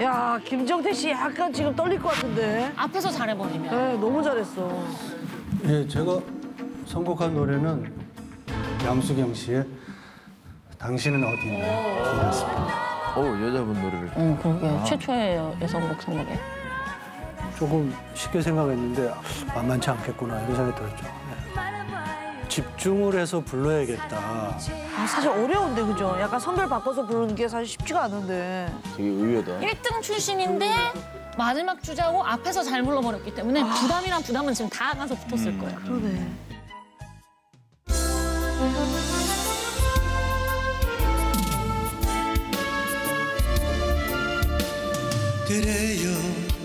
야 김정태 씨 약간 지금 떨릴 것 같은데. 앞에서 잘해버리면. 네, 너무 잘했어. 예, 제가 선곡한 노래는 양수경 씨의 당신은 어디 있나요? 준비했습니다. 어 여자분 노래를. 응, 그러게. 최초의 여- 여성곡 선곡에. 조금 쉽게 생각했는데 만만치 않겠구나 이런 생각이 들었죠. 예. 집중을 해서 불러야겠다. 아, 사실 어려운데 그죠? 약간 성별 바꿔서 부르는 게 사실 쉽지가 않은데. 되게 의외다. 1등 출신인데 마지막 주자고 앞에서 잘 불러버렸기 때문에 부담이랑 부담은 지금 다 가서 붙었을 거예요. 그러네. 그래요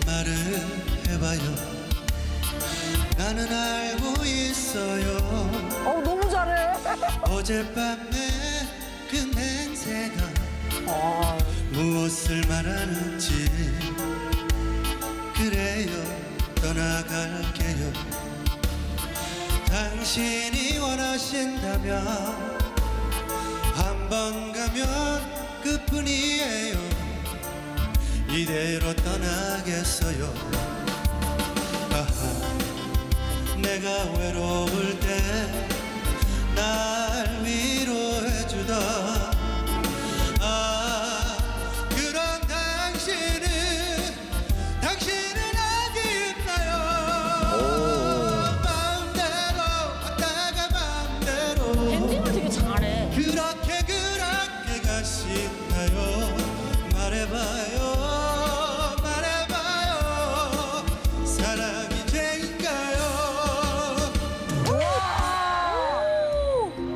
말을 해봐요 나는 알고 있어요. 어젯밤에 그 냄새가 무엇을 말하는지 그래요. 떠나갈게요. 당신이 원하신다면 한 번 가면 끝뿐이에요. 이대로 떠나겠어요. 아하, 내가 외로울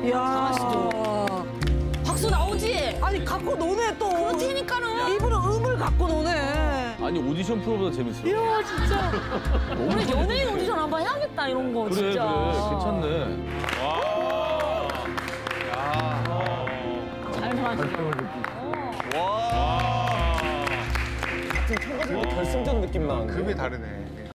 이야. 박수 나오지? 아니 갖고 노네 또. 그렇다니까는. 이분은 음을 갖고 노네. 아니 오디션 프로보다 재밌어. 이야, 진짜. 우리 연예인 오디션 한번 해야겠다, 이런 거, 그래 진짜. 그래 괜찮네. 잘 들어가시네. 결승전 느낌 나는데. 급이 다르네.